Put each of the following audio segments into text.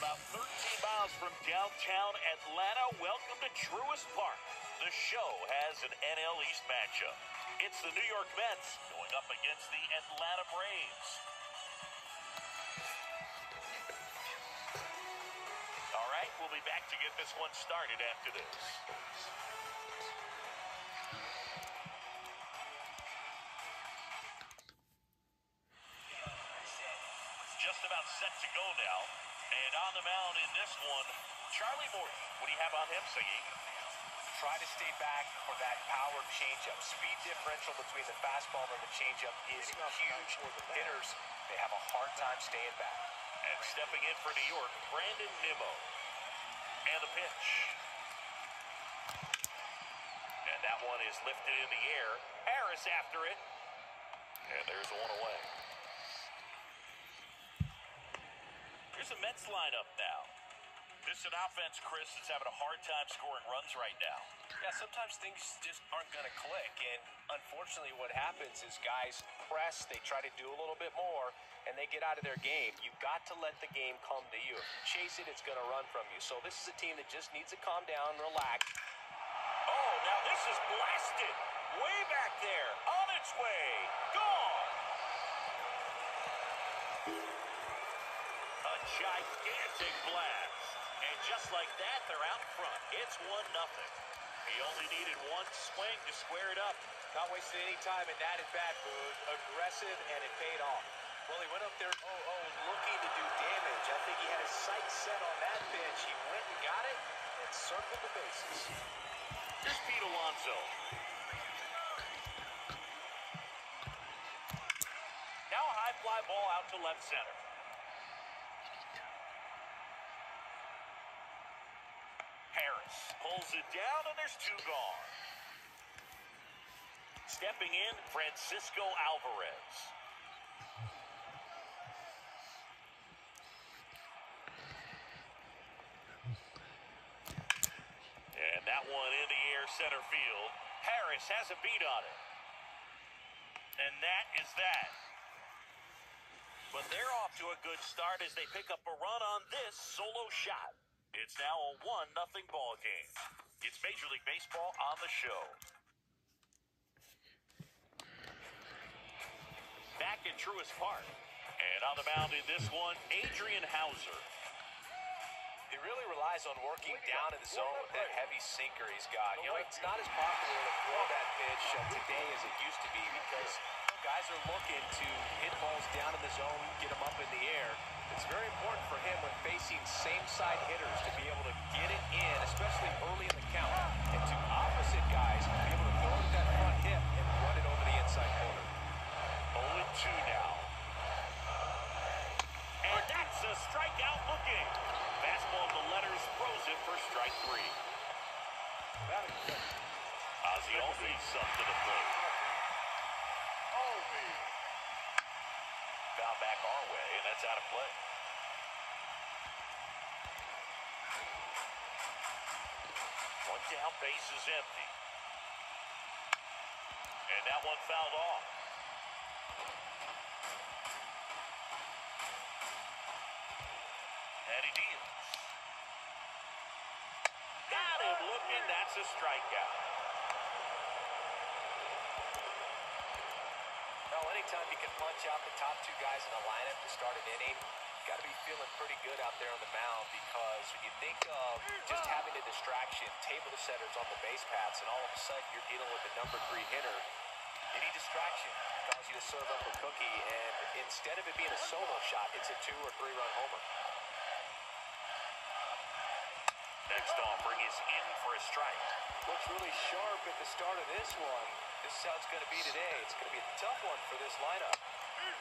About 13 miles from downtown Atlanta, welcome to Truist Park. The show has an NL East matchup. It's the New York Mets going up against the Atlanta Braves. All right, we'll be back to get this one started after this. Just about set to go now. And on the mound in this one, Charlie Morton. What do you have on him, Siggy? Try to stay back for that power changeup. Speed differential between the fastball and the changeup is huge. For the hitters, they have a hard time staying back. And stepping in for New York, Brandon Nimmo. And the pitch. And that one is lifted in the air. Harris after it. And there's one away. Here's the Mets lineup now. This is an offense, Chris, that's having a hard time scoring runs right now. Yeah, sometimes things just aren't going to click. And unfortunately, what happens is guys press, they try to do a little bit more, and they get out of their game. You've got to let the game come to you. You chase it, it's going to run from you. So this is a team that just needs to calm down, relax. Oh, now this is blasted. Way back there. On its way. Gigantic blast. And just like that, they're out front. It's 1 nothing. He only needed one swing to square it up. Not wasting any time in that at bat, Boog. Aggressive, and it paid off. Well, he went up there, oh, oh, looking to do damage. I think he had his sights set on that pitch. He went and got it and circled the bases. Here's Pete Alonso. Now a high fly ball out to left center. Pulls it down, and there's two gone. Stepping in, Francisco Alvarez. And that one in the air center field. Harris has a beat on it. And that is that. But they're off to a good start as they pick up a run on this solo shot. It's now a 1 nothing ball game. It's Major League Baseball on the show. Back in Truist Park. And on the mound in this one, Adrian Houser. He really relies on working down in the zone with that heavy sinker he's got. You know, it's not as popular to throw that pitch uh, today as it used to be because guys are looking to hit balls down in the zone, get them up in the air. It's very important for him when facing same-side hitters to be able to get it in, especially early in the count, and to opposite guys be able to throw it that front hip and run it over the inside corner. 0-2 now. And that's a strikeout looking. Fastball The letters throws it for strike three. Ozzie Albies up to the plate. Foul back our way, and that's out of play. One down, base is empty. And that one fouled off. And he deals. Got him looking. That's a strikeout. Well, anytime you can punch out the top two guys in the lineup to start an inning, got to be feeling pretty good out there on the mound because when you think of just having a distraction, table the setters on the base paths, and all of a sudden you're dealing with the number three hitter, any distraction causes you to serve up a cookie, and instead of it being a solo shot, it's a two or three run homer. Next offering is in for a strike. Looks really sharp at the start of this one. This is how it's going to be today. It's going to be a tough one for this lineup.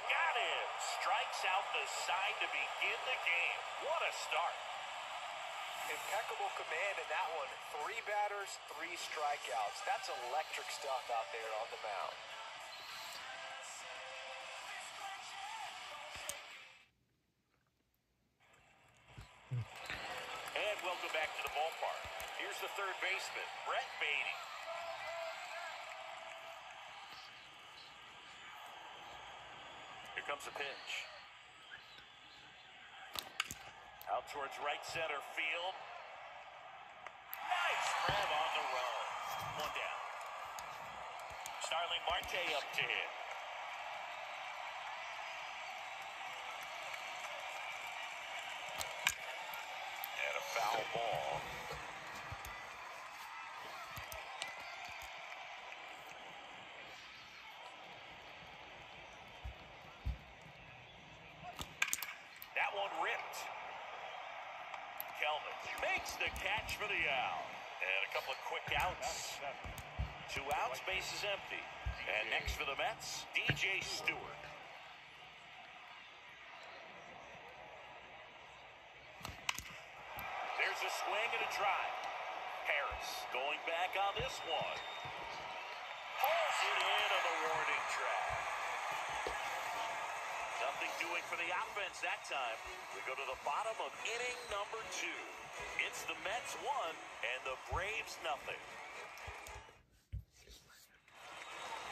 Got him. Strikes out the side to begin the game. What a start. Impeccable command in that one. Three batters, three strikeouts. That's electric stuff out there on the mound. And welcome back to the ballpark. Here's the third baseman, Brett Baty. Here comes a pitch. Out towards right center field. Nice grab on the run. One down. Starling Marte up to hit. Foul ball. That one ripped. Kelvin makes the catch for the out. And a couple of quick outs. Two outs, base is empty. And next for the Mets, DJ Stewart. There's a swing and a drive. Harris going back on this one. Pulls it in on the warning track. Nothing doing for the offense that time. We go to the bottom of inning number two. It's the Mets one and the Braves nothing.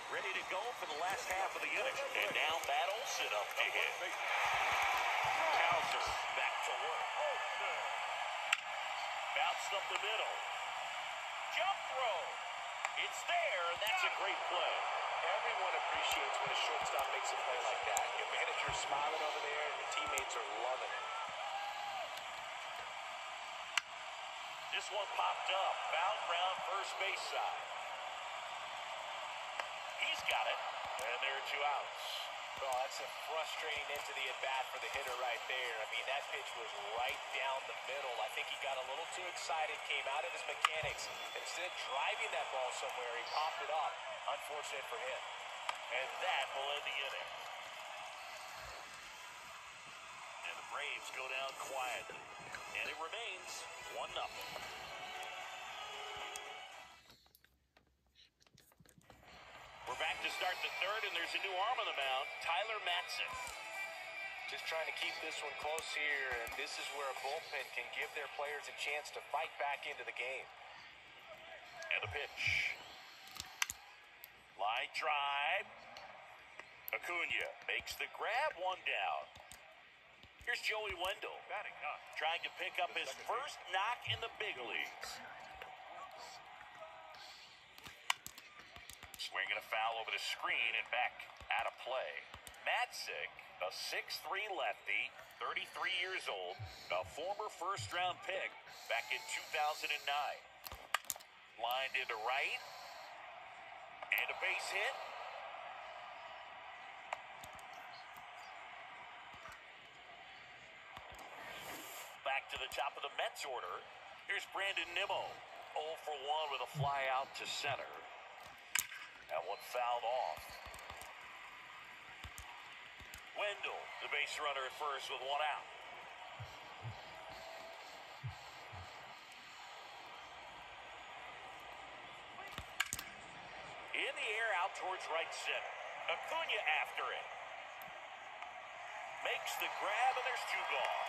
Ready to go for the last half of the inning. And now Matt Olson up to hit. Houser back to work. Bounced up the middle. Jump throw. It's there. and That's a great play. Everyone appreciates when a shortstop makes a play like that. Your manager's smiling over there, and your teammates are loving it. This one popped up. Foul ground first base side. He's got it. And there are two outs. Oh, that's a frustrating end to the at-bat for the hitter right there. I mean, that pitch was right down the middle. I think he got a little too excited, came out of his mechanics. Instead of driving that ball somewhere, he popped it up. Unfortunate for him. And that will end the inning. And the Braves go down quietly. And it remains 1 nothing. We're back to third, and there's a new arm on the mound, Tyler Matzek. Just trying to keep this one close here, and this is where a bullpen can give their players a chance to fight back into the game. And a pitch. Line drive. Acuna makes the grab, one down. Here's Joey Wendle. Trying to pick up his first knock in the big leagues. A foul over the screen and back out of play. Matzek, a 6'3 lefty, 33 years old, a former first round pick back in 2009. Lined into right. And a base hit. Back to the top of the Mets order. Here's Brandon Nimmo. 0 for 1 with a fly out to center. One fouled off. Wendle, the base runner at first with one out. In the air out towards right center. Acuna after it. Makes the grab, and there's two gone.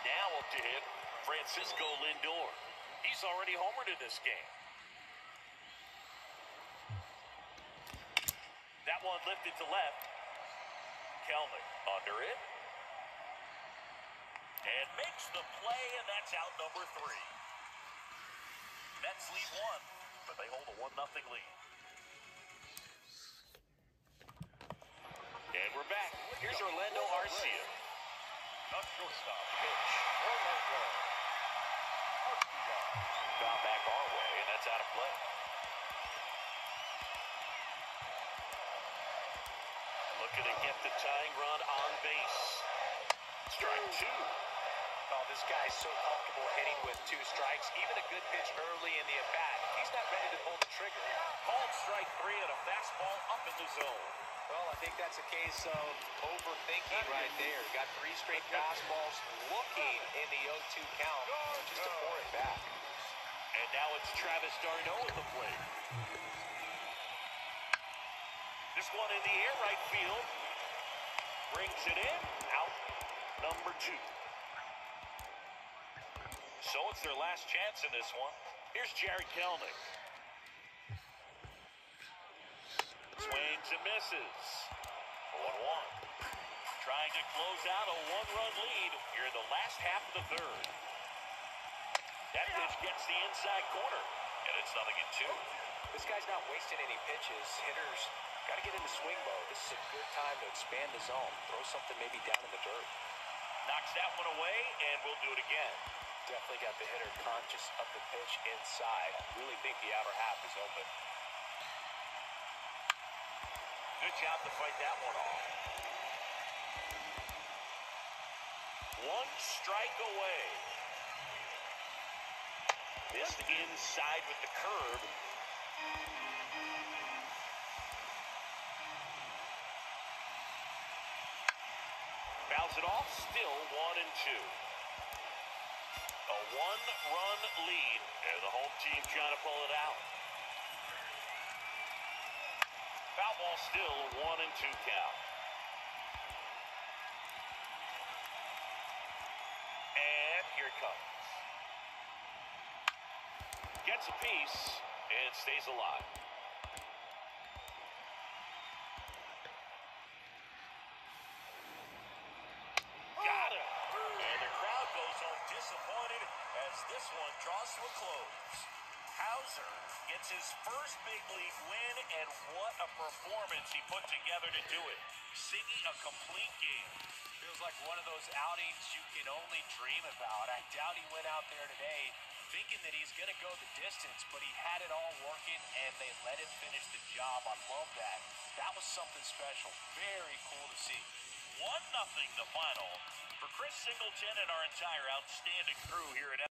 Now up to hit Francisco Lindor. He's already homered in this game. That one lifted to left. Kelenic under it. And makes the play, and that's out number three. Mets lead one, but they hold a 1 nothing lead. And we're back. Here's Orlando Arcia. Not shortstop. Pitch. Orlando. Arcia. Foul back our way, and that's out of play. Looking to get the tying run on base. Strike two. Oh, this guy's so comfortable hitting with two strikes. Even a good pitch early in the at-bat. He's not ready to pull the trigger. Called strike three and a fastball up in the zone. Well, I think that's a case of overthinking right there. Got three straight fastballs looking in the 0-2 count just to pour it back. And now it's Travis d'Arnaud at the plate. One in the air, right field. Brings it in. Out number two. So it's their last chance in this one. Here's Jarred Kelenic. Swings and misses. 1-1. Trying to close out a one-run lead here in the last half of the third. That pitch gets the inside corner, and it's nothing in two. This guy's not wasting any pitches. Hitters got to get in the swing mode. This is a good time to expand the zone. Throw something maybe down in the dirt. Knocks that one away, and we'll do it again. Definitely got the hitter conscious of the pitch inside. Really think the outer half is open. Good job to fight that one off. One strike away. Missed inside with the curve. Fouls it off, still one and two. A one-run lead, and the home team trying to pull it out. Foul ball still one and two count. And here it comes. Gets a piece and stays alive. Got him. And the crowd goes home disappointed as this one draws to close. Houser gets his first big league win, and what a performance he put together to do it. Siggy, a complete game. Feels like one of those outings you can only dream about. I doubt he went out there today thinking that he's going to go the distance, but he had it all working, and they let him finish the job. I love that. That was something special. Very cool to see. One nothing the final for Chris Singleton and our entire outstanding crew here at